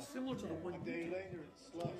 Similar to the A one. day later, it's slush,